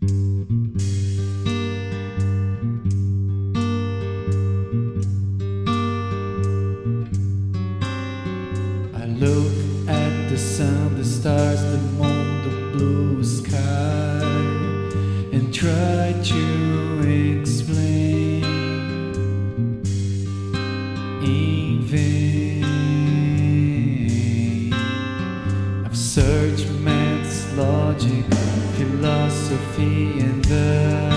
I look at the sun, the stars, the moon, the blue sky, and try to explain in vain. I've searched logic, philosophy, and the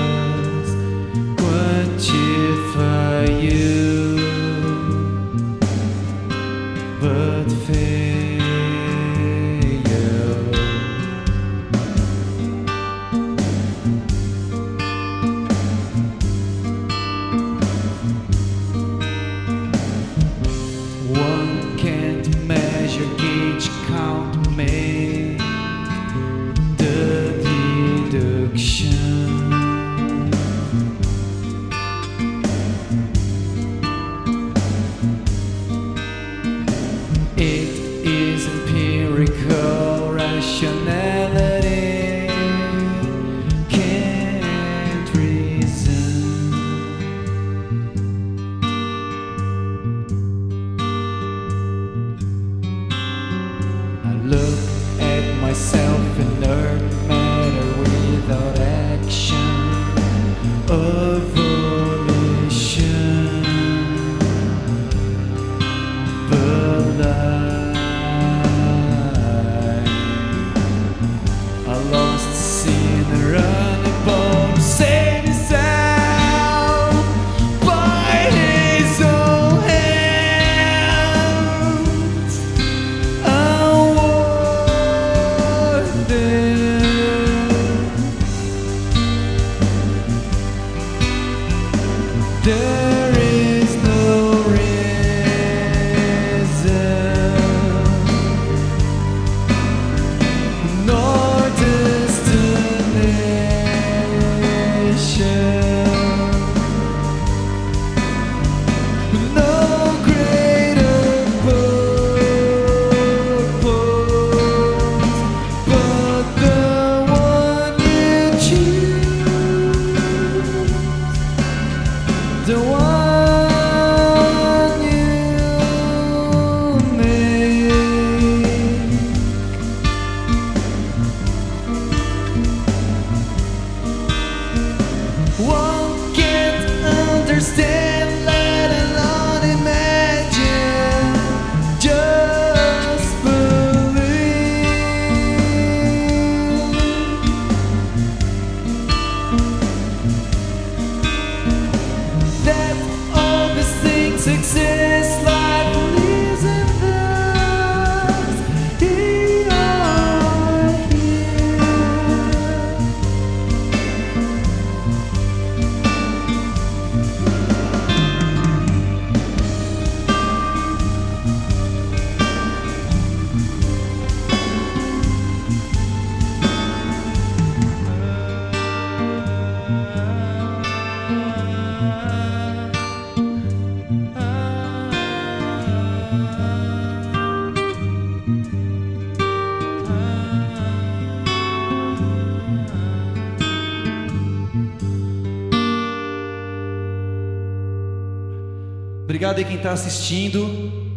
Day. the one you make. One can't understand. Obrigado aí quem está assistindo.